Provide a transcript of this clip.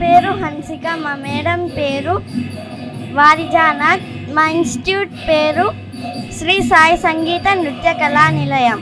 పేరు హన్సిక మా మేడం పేరు వారిజానాథ్ మా ఇన్స్టిట్యూట్ పేరు శ్రీ సాయి సంగీత నృత్య కళా నిలయం